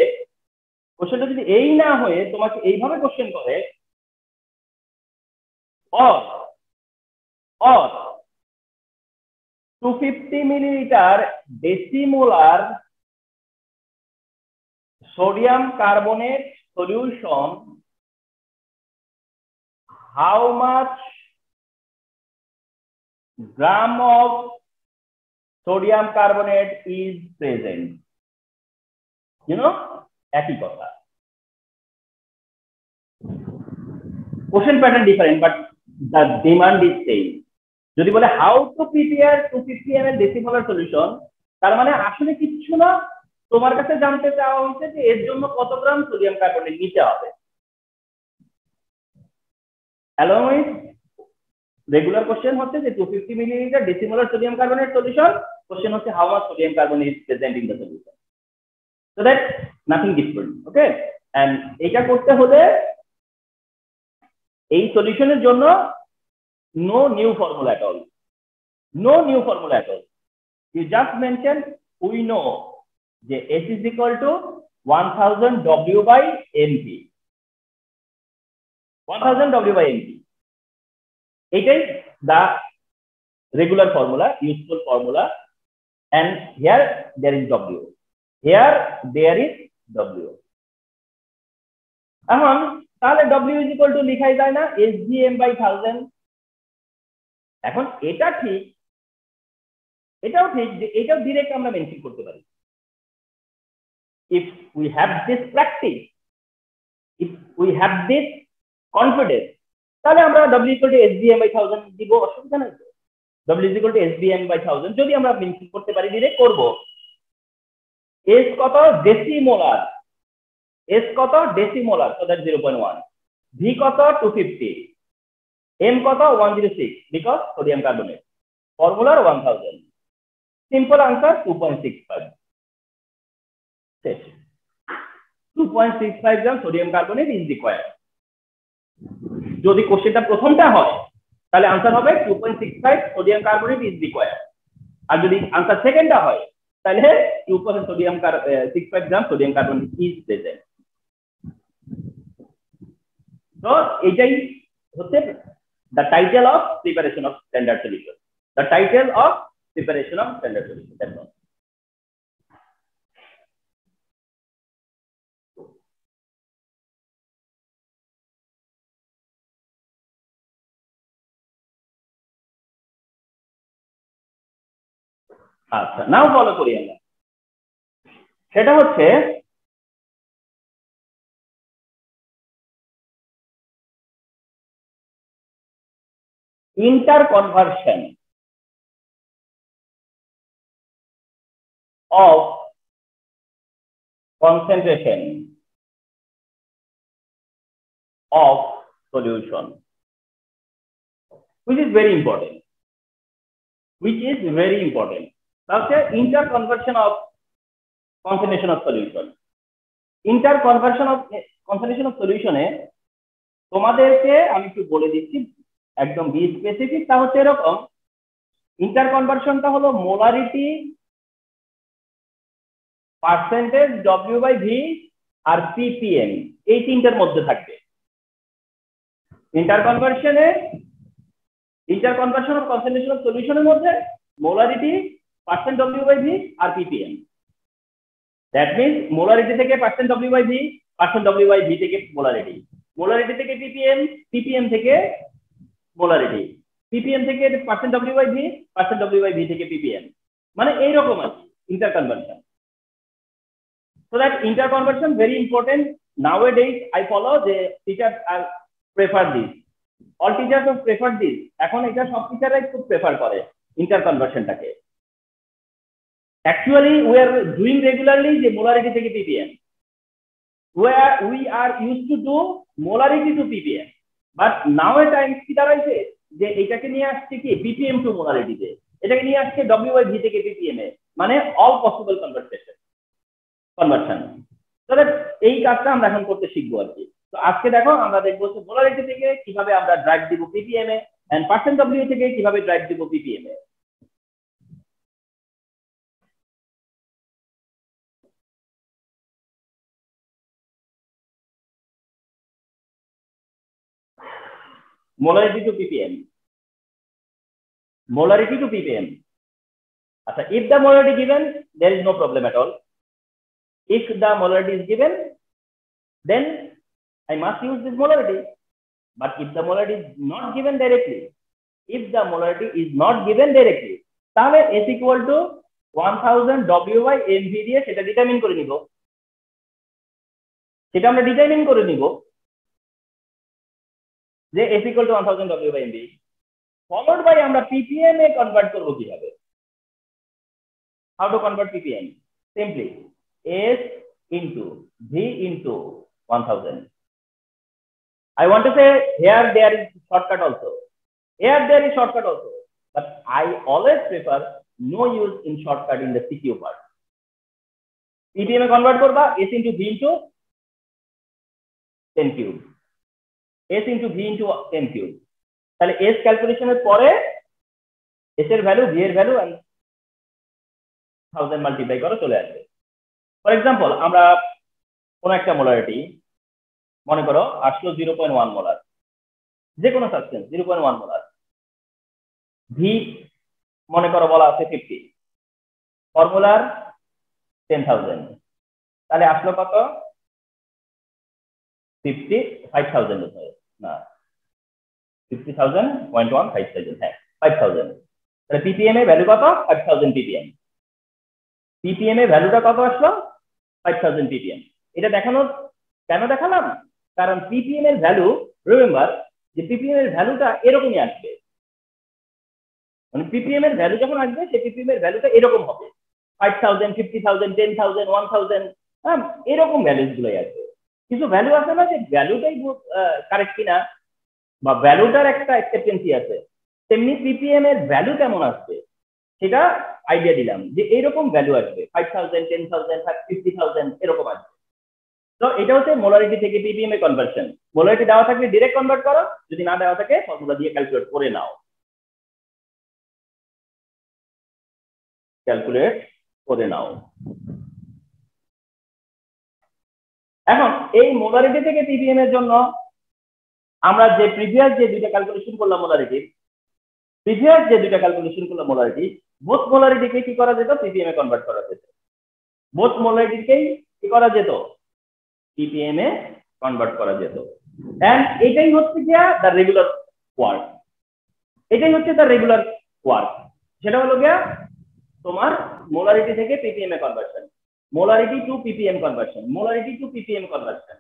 কোশ্চেনটা যদি এই না হয়ে তোমাকে এইভাবে কোশ্চেন করে or or two fifty millilitre decimolar sodium carbonate solution how much gram of sodium carbonate is present you know একই কথা question pattern different but the demand is same যদি বলে how to prepare 250 ml decimolar solution তার মানে আসলে কিচ্ছু না তোমার কাছে জানতে চাওয়া হয়েছে যে এর জন্য কত গ্রাম সোডিয়াম কার্বনেট নিতে হবে along with রেগুলার কোশ্চেন হচ্ছে যে 250 millilitre decimolar sodium carbonate solution question হচ্ছে how much sodium carbonate is present in the solution so that nothing different okay and এটা করতে হলে এই সলিউশনের জন্য no new formula at all no new formula at all you just mention we know যে S is equal to 1000 W by MP 1000 W by MP এটাই the regular formula useful formula and here there is W here there is W এখন তাহলে W is equal to লিখাই যায় না SGM by 1000 এখন এটা ঠিক এটাও ঠিক যে এটাও ডিরেক্ট আমরা মেনশন করতে পারি if we have this practice, if we have this confidence, তাহলে আমরা W equal to SBM by 1000 দিব অসুবিধা নাই তো is equal to SBM by 1000 যদি আমরা মেনশন করতে পারি দিলে করব S কত ডেসিমোলার S কত ডেসিমোলার so that 0.1 V কত 250 M কত 106 because sodium carbonate formula 1000 simple answer 2.65 শেষ 2.65 gram sodium carbonate is required যদি কোশ্চেনটা প্রথমটা হয়, তাহলে আনসার হবে 2.65 সোডিয়াম কার্বনেট ইজ রিকোয়ার্ড আর যদি আনসার সেকেন্ডটা হয়, তাহলে 2% sodium 65 gram sodium carbonate is present তো এটাই হচ্ছে of preparation of standard solution. The title of preparation of standard solution, that's all. আচ্ছা নাও ফলো করি আমরা। সেটা হচ্ছে interconversion of concentration of solution which is very important which is very important that's a interconversion of concentration of solution. Interconversion of concentration of solution এ তোমাদেরকে আমি একটু বলে দিচ্ছি একদম বি স্পেসিফিক তা হচ্ছে এরকম। ইন্টার কনভার্সনটা হলো molarity percentage W by V আর পিপিএম এই তিনটার মধ্যে থাকবে। ইন্টার কনভার্সনে inter conversion of concentration of সলিউশনের মধ্যে molarity percent W by V আর পিপিএম দ্যাট মিনস মোলারিটি থেকে percent W by V percent W by V থেকে মোলারিটি মোলারিটি থেকে পিপিএম পিপিএম থেকে মোলারিটি পিপিএম থেকে percent W by V percent W by V থেকে PPM মানে এইরকম আছে interconversion so that interconversion very important. Nowadays, i follow the teachers are prefer this. All teachers have preferred this. এখন এটা সব টিচাররাই খুব প্রেফার করে ইন্টারকনভার্সনটাকে actually we are doing regularly যে মোলারিটি থেকে PPM we are we are used to do molarity to ppm but now A time কি দাঁড়াইছে? যে এটাকে নিয়ে আসছে কি? পিপিএম টু মোলারিটিতে এটাকে নিয়ে আসছে ভি থেকে পিপিএম এ। মানে অল পসিবল কনভার্সেশন কনভার্সন তাহলে এই কাজটা আমরা এখন করতে শিখব আর কি। তো আজকে দেখো, আমরা দেখব মোলারিটি থেকে কীভাবে আমরা ড্রাইভ দিব পিপিএম এ এন্ড পার্সেন্ট ডব্লিউ থেকে কীভাবে ড্রাইভ দিব পিপিএম এ। Molarity to ppm molarity to ppm Achha, if the molarity given there is no problem at all if the molarity is given then i must use this molarity but if the molarity is not given directly if the molarity is not given directly তাহলে s equal to 1000 w by mv দিয়ে সেটা determine করে নিব সেটা আমরা determine করে নিব যে s equal to 1000 w by mv followed by আমরা ppm এ কনভার্ট করব কীভাবে to convert ppm simply s into v into 1000 i want to say here there is shortcut also here there is shortcut also but i always prefer no use in shortcut in the cq part এ convert করবা s into v into 10 cube s into v into 10 cube. তাহলে s ক্যালকুলেশনের পরে s এর value v এর value 1000 multiply করে চলে আসবে। ফর এক্সাম্পল আমরা কোন একটা মোলারিটি মনে করো আসলো 0.1 মোলার যে কোনো সাবস্টেন্স 0.1 মোলার v মনে করো বলা আছে 50 ফর্মুলার 10000 তাহলে আসলো কত? ফিফটি ফাইভ থাউজেন্ড না থাউজেন্ড হ্যাঁ ফাইভ থাউজেন্ড তাহলে পিপিএম এ ভ্যালু কত? ফাইভ পিপিএম পিপিএম এ ভ্যালুটা কত আসলো? ফাইভ থাউজেন্ড পিপিএম এটা দেখানোর কেন দেখালাম? কারণ পিপিএম এর ভ্যালু রিমেম্বার যে পিপিএম এর ভ্যালুটা এরকমই আসবে। মানে পিপিএম এর ভ্যালু যখন আসবে, সেই পিপিএম এর ভ্যালুটা এরকম হবে। Five thousand fifty thousand ten thousand one thousand হ্যাঁ এরকম ভ্যালুস গুলোই আসবে। কিছু ভ্যালু আছে না যে ভ্যালুটাই কারেক্ট কিনা, বা ভ্যালুটার একটা অ্যাকসেপ্টেন্সি আছে, তেমনি পিপিএম এর ভ্যালু কেমন আসবে সেটা আইডিয়া দিলাম যে এইরকম ভ্যালু আসবে five thousand ten thousand fifty thousand এরকম আসবে। তো এটা হচ্ছে মোলারিটি থেকে পিপিএম এ কনভার্সন মোলারিটি দেওয়া থাকলে ডিরেক্ট কনভার্ট করো, যদি না দেওয়া থাকে ফর্মুলা দিয়ে ক্যালকুলেট করে নাও। ক্যালকুলেট করে নাও। এখন এই মোলারিটি থেকে পিপিএম এর জন্য আমরা যে প্রিভিয়াস যে দুইটা ক্যালকুলেশন করলাম মোলারিটি প্রিভিয়াস যে দুইটা ক্যালকুলেশন করলাম মোলারিটি বোথ মোলারিটিকে কি করা যেত? পিপিএম এ কনভার্ট করা যেত। বোথ মোলারিটিকেই কি করা যেত? পিপিএম এ কনভার্ট করা যেত। এন্ড এটাই হচ্ছে গিয়া দ্য রেগুলার ওয়ার্ক এটাই হচ্ছে দ্য রেগুলার ওয়ার্ক সেটা হলো গিয়া তোমার মোলারিটি থেকে PPM A conversion molarity to PPM conversion molarity to PPM conversion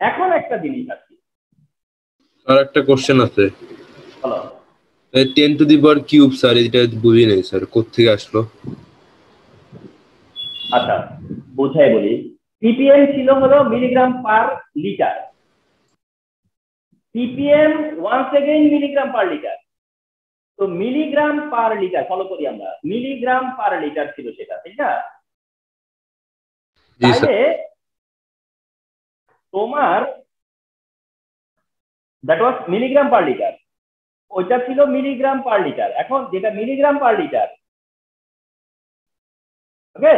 এখন একটা জিনিস আছে। আর একটা কোশ্চেন আছে। বলো ten to the power cube sir এটা বুঝি নাই স্যার কোথেকে আসলো? আচ্ছা বোঝাই বলি। পিপিএম ছিল হলো milligram per litre PPM once again milligram per litre তো মিলিগ্রাম পার লিটার ফলো করি আমরা মিলিগ্রাম পার লিটার ছিল সেটা ঠিক না? তাহলে তোমার that was milligram per litre ওইটা ছিল মিলিগ্রাম পার লিটার। এখন যেটা মিলিগ্রাম পার লিটার ওকে?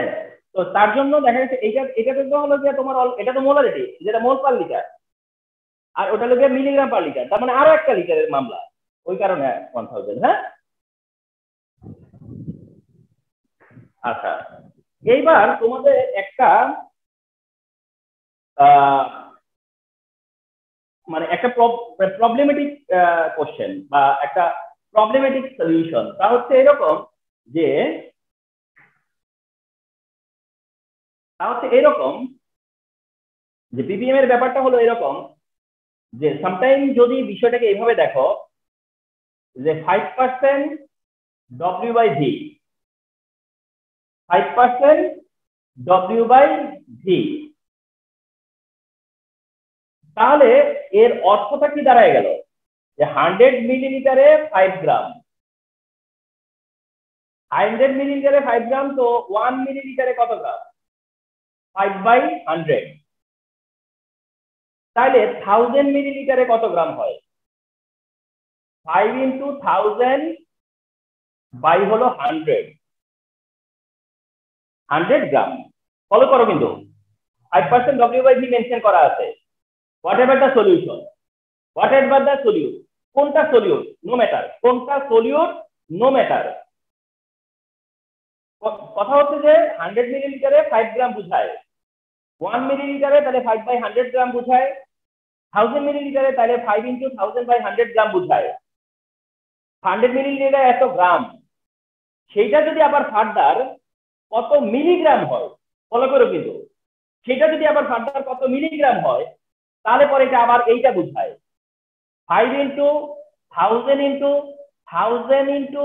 তো তার জন্য দেখা যাচ্ছে এইটা এটা তো হলো যে তোমার এটা তো মোলারিটি যেটা মোল পার লিটার আর ওটা হলো গিয়ে মিলিগ্রাম পার লিটার তার মানে আরও একটা লিটারের মামলা। ওই কারণে ওয়ান থাউজেন্ড হ্যাঁ? আচ্ছা এইবার তোমাদের একটা মানে একটা প্রবলেমেটিক কোশ্চেন বা একটা প্রবলেমেটিক সলিউশন তা হচ্ছে এরকম যে, তা হচ্ছে এরকম যে পিপিএম এর ব্যাপারটা হলো এরকম যে সামটাইম যদি বিষয়টাকে এইভাবে দেখো যে five percent W by V five percent W by V তাহলে এর অর্থটা কি দাঁড়ায় গেল? যে হান্ড্রেড মিলিলিটারে ফাইভ গ্রাম হান্ড্রেড মিলিলিটারে ফাইভ গ্রাম তো ওয়ান মিলিলিটারে কত গ্রাম ফাইভ বাই হান্ড্রেড তাহলে থাউজেন্ড মিলিলিটারে কত গ্রাম হয়? ফাইভ ইন্টু থাউজেন্ড বাই হলো হান্ড্রেড হান্ড্রেড গ্রাম ফলো করো কিন্তু। Five percent W by V mention করা আছে। Whatever the solution whatever the solute কোনটা সলিউট নো ম্যাটার কোনটা সলিউট নো ম্যাটার কথা হচ্ছে যে হান্ড্রেড মিলিলিটারে ফাইভ গ্রাম বুঝায়। ওয়ান মিলিলিটারে তাহলে ফাইভ বাই হান্ড্রেড গ্রাম বুঝায়। থাউজেন্ড মিলিলিটারে তাহলে five into thousand by hundred gram বুঝায়। হান্ড্রেড মিলিলিটার এত গ্রাম সেইটা যদি আবার ফার্দার কত মিলিগ্রাম হয় ফলো করো কিন্তু, সেটা যদি আবার ফার্দার কত মিলিগ্রাম হয়, তাহলে পরে এটা আবার এইটা বুঝায়। Five into thousand into thousand into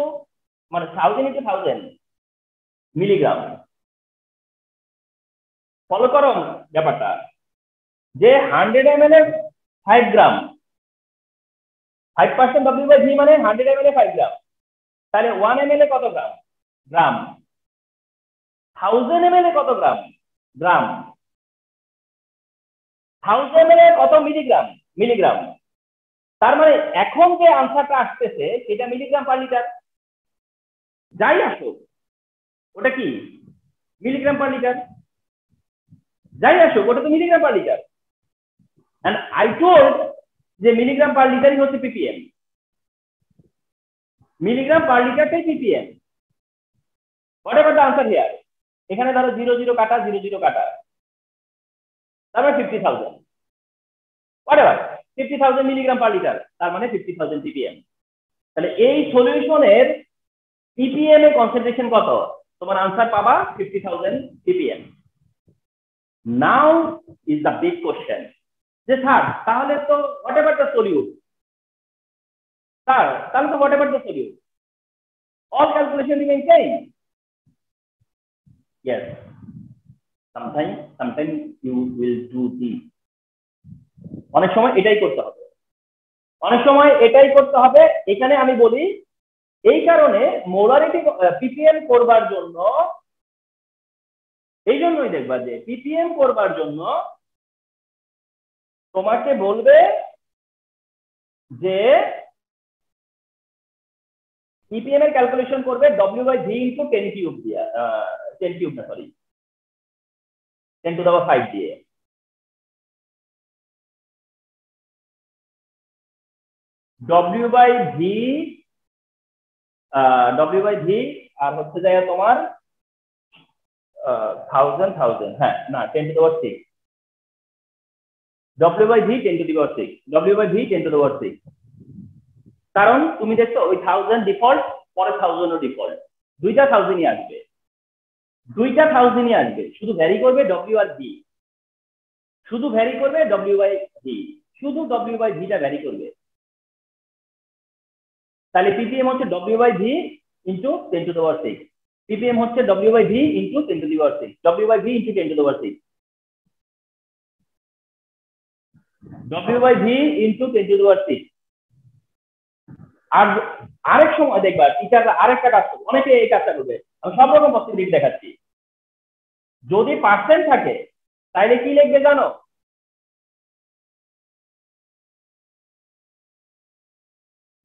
মানে thousand into thousand milligram follow করো ব্যাপারটা। যে hundred M L A five gram five percent W by V মানে হান্ড্রেড এম এল এ ফাইভ গ্রাম তাহলে ওয়ান এম এল এ কত গ্রাম গ্রাম থাউজেন্ড এম এল এ কত গ্রাম গ্রাম থাউজেন্ড এম এল এ কত মিলিগ্রাম মিলিগ্রাম তার মানে এখন যে আনসারটা আসতেছে, সেটা মিলিগ্রাম পার লিটার যাই আসুক, ওটা কি? মিলিগ্রাম পার লিটার যাই আসুক, ওটা তো milligram per litre and I told যে মিলিগ্রাম পার লিটারই হচ্ছে PPM. Milligram per লিটারটাই PPM. Whatever the answer here এখানে ধরো জিরো জিরো কাটা জিরো জিরো কাটা। তারপরে fifty thousand whatever fifty thousand milligram per litre, তার মানে ফিফটি থাউজেন্ড পিপিএম। তাহলে এই সলিউশনের পিপিএম এ কনসেন্ট্রেশন কত? তোমার আনসার পাবা fifty thousand PPM. Now is the big question যে স্যার, তাহলে তো whatever the solute sir, তাহলে তো whatever the solute all calculation remain same yes sometimes sometimes you will do this অনেক সময় এটাই করতে হবে। অনেক সময় এটাই করতে হবে। এখানে আমি বলি, এই কারণে মোলারিটি পিপিএম করবার জন্য, এই জন্যই দেখবা যে পিপিএম করবার জন্য তোমাকে বলবে যে পিপিএম এর ক্যালকুলেশন করবে W by V into ten cube দিয়ে টেন কিউব না sorry ten to power five দিয়ে। W by V W by V আর হচ্ছে যায় তোমার থাউজেন্ড থাউজেন্ড হ্যাঁ না ten to power six W by V ten to power six W by V ten to power six কারণ তুমি দেখছ ওই থাউজেন্ড ডিফল্ট পরে থাউজেন্ডও ডিফল্ট দুইটা থাউজেন্ডই আসবে। দুইটা থাউজেন্ডই আসবে। শুধু ভ্যারি করবে ডব্লিউ আর ভি শুধু ভ্যারি করবে ডব্লিউ বাই ভি শুধু ডব্লিউ বাই ভিটা ভ্যারি করবে। তাহলে পিপিএম হচ্ছে W by V into ten to power six PPM হচ্ছে W by V into ten to power six W by V into ten to power six W by V into ten to power six আর আরেক সময় দেখবা টিচাররা আরেকটা কাজ করবে, অনেকে এই কাজটা করবে। আমি সব রকম পসিবিলিটি দেখাচ্ছি। যদি পার্সেন্ট থাকে, তাইলে কি লিখবে জানো?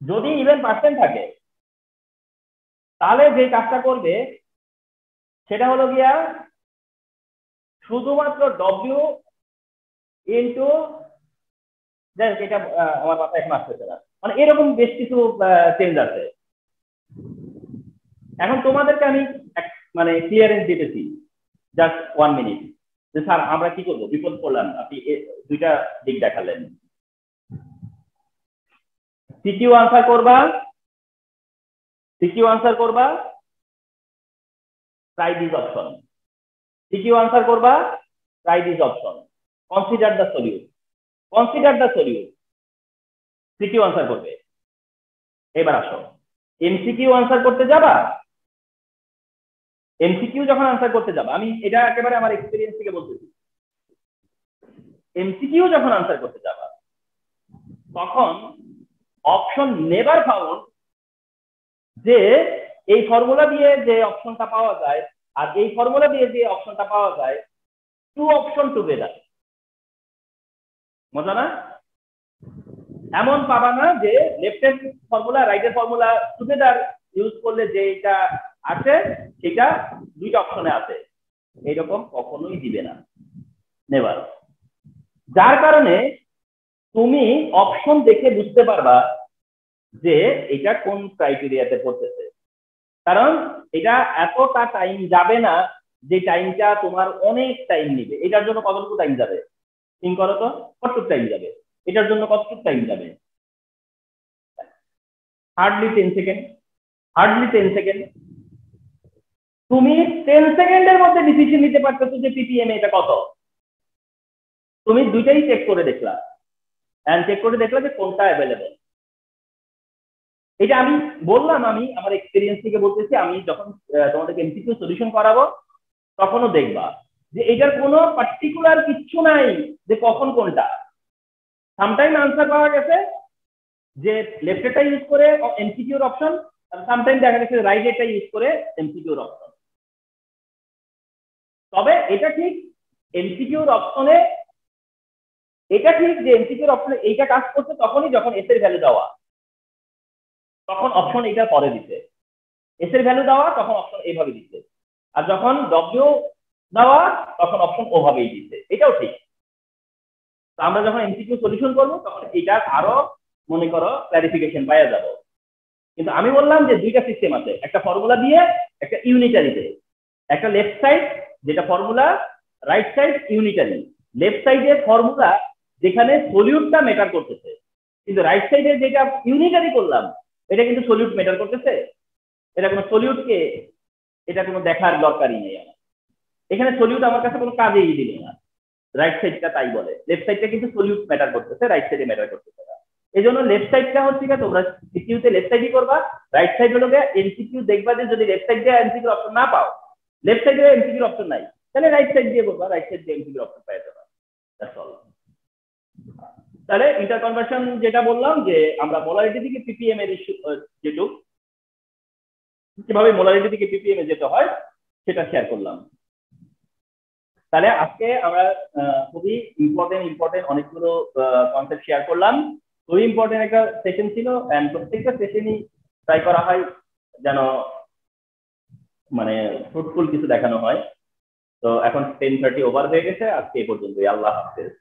যদি ইভেন পার্সেন্ট থাকে, তাহলে যে কাজটা করবে, সেটা হলো গিয়া শুধুমাত্র ডব্লিউ ইন্টু যাই হোক, এটা আমার মাথায় এখন আসতেছে না। মানে এরকম বেশ কিছু চেঞ্জ আছে। এখন তোমাদেরকে আমি মানে ক্লিয়ারেন্স দিতেছি। জাস্ট ওয়ান মিনিট যে স্যার আমরা কি করব? বিপদ করলাম আপনি দুইটা দিক দেখালেন। সিকিউ আনসার করবা? সিকিউ আনসার করবা? Try this option CQ answer করবা? Try this option consider the solute consider the solute CQ answer করবে। এবার আসো। এমসিকিউ আনসার করতে যাবা? এমসিকিউ যখন আনসার করতে যাবা, আমি এটা একেবারে আমার এক্সপিরিয়েন্স থেকে বলতেছি। এমসিকিউ যখন আনসার করতে যাবা, তখন অপশন নেভার ফাউন্ড যে এই ফর্মুলা দিয়ে যে অপশনটা পাওয়া যায় আর এই ফর্মুলা দিয়ে যে অপশনটা পাওয়া যায় টু অপশন টুগেদার মজা না? এমন পাবা না যে লেফটের ফর্মুলা রাইটের ফর্মুলা টুগেদার ইউজ করলে যে এটা আছে, সেটা দুইটা অপশনে আছে। এইরকম কখনোই দিবে না। নেবার যার কারণে তুমি অপশন দেখে বুঝতে পারবা যে এটা কোন ক্রাইটেরিয়াতে পড়তেছে। কারণ এটা এতটা টাইম যাবে না যে টাইমটা তোমার অনেক টাইম নিবে। এটার জন্য কতটুকু টাইম যাবে? থিঙ্ক করো তো কতটুকু টাইম যাবে? এটার জন্য কতটুকু টাইম যাবে? Hardly ten second hardly ten second তুমি টেন সেকেন্ডের মধ্যে ডিসিশন নিতে পারতেছো যে পিপিএম এটা কত? তুমি দুইটাই চেক করে দেখলা। অ্যান্ড চেক করে দেখলা যে কোনটা অ্যাভেলেবেল এটা আমি বললাম, আমি আমার এক্সপিরিয়েন্স থেকে বলতেছি, আমি যখন তোমাদেরকে এমসিকিউ সলিউশন করাবো, তখনও দেখবা। যে এটার কোনো পার্টিকুলার কিচ্ছু নাই যে কখন কোনটা। সামটাইম আনসার পাওয়া গেছে যে লেফটেরটা ইউজ করে এমসিকিউর অপশন আর সামটাইম দেখা গেছে রাইটেরটা ইউজ করে এমসিকিউর অপশন তবে এটা ঠিক এমসিকিউর অপশনে এটা ঠিক যে এমসিকিউর অপশনে এইটা কাজ করছে তখনই যখন এস এর ভ্যালু দেওয়া। তখন অপশন এটা পরে দিতে এস এর ভ্যালু দেওয়া তখন অপশন এইভাবে দিচ্ছে আর যখন ডব্লিউ দেওয়া তখন অপশন ওভাবেই দিচ্ছে এটাও ঠিক। আমরা যখন এমসিকিউ সলিউশন করব, তখন এটার আরও মনে করো ক্লারিফিকেশন পাওয়া যাব। কিন্তু আমি বললাম যে দুইটা সিস্টেম আছে। একটা ফর্মুলা দিয়ে, একটা ইউনিটারিতে একটা লেফট সাইড যেটা formula right side unitary left সাইডে ফর্মুলা যেখানে সলিউটটা ম্যাটার করতেছে। কিন্তু রাইট সাইডে যেটা ইউনিটারি করলাম, এটা কিন্তু সলিউট ম্যাটার করতেছে? এটা কোনো সলিউটকে এটা কোনো দেখার দরকারই নেই এখানে সলিউট আমার কাছে কোনো কাজেই দিল না। রাইট সাইডটা তাই বলে। লেফট সাইডটা কিন্তু সলিউট ম্যাটার করতেছে রাইট সাইডে ম্যাটার করতেছে না। এই জন্য লেফট সাইডটা হচ্ছে কি তোমরা সিকিউতে লেফট সাইডই করবা রাইট সাইড হলো এমসিকিউ দেখবা যে যদি লেফট সাইড দিয়ে এমসিকিউর অপশন না পাও লেফট সাইডে এমসিকিউর অপশন নাই, তাহলে রাইট সাইড দিয়ে করবা রাইট সাইড দিয়ে এমসিকিউর অপশন পেয়ে যাবা। দ্যাটস অল তাহলে ইন্টারকনভার্সন যেটা বললাম যে আমরা মোলারিটি থেকে পিপিএম এর ইস্যু যেটু কীভাবে মোলারিটি থেকে পিপিএম এ যেতে হয়, সেটা শেয়ার করলাম। তাহলে আজকে আমরা খুবই ইম্পর্টেন্ট ইম্পর্টেন্ট অনেকগুলো কনসেপ্ট শেয়ার করলাম। খুবই ইম্পর্টেন্ট একটা সেশন ছিল অ্যান্ড প্রত্যেকটা সেশনই ট্রাই করা হয় যেন মানে ফ্রুটফুল কিছু দেখানো হয়। তো এখন টেন থার্টি ওভার হয়ে গেছে, আজকে এই পর্যন্তই। আল্লাহ হাফেজ।